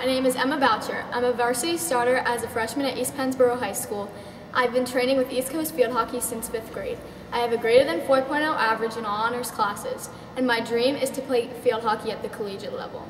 my name is Emma Boutcher. I'm a varsity starter as a freshman at East Pennsboro High School. I've been training with East Coast Field Hockey since fifth grade. I have a greater than 4.0 average in all honors classes, and my dream is to play field hockey at the collegiate level.